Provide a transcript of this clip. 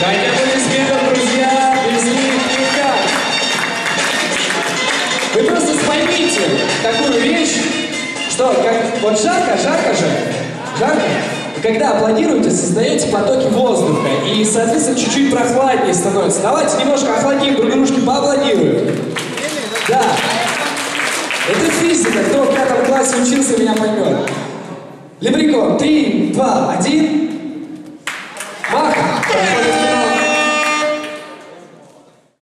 Дайте аплодисментов, друзья, без. Вы просто поймите такую вещь, что как вот жарко, жарко же, жарко. Когда аплодируете, создаете потоки воздуха, и, соответственно, чуть-чуть прохладнее становится. Давайте немножко охладим друг дружке, поаплодируем. Да. Это физика. Кто в пятом классе учился, меня поймет. Лебрикон. Три, два, один. Мах.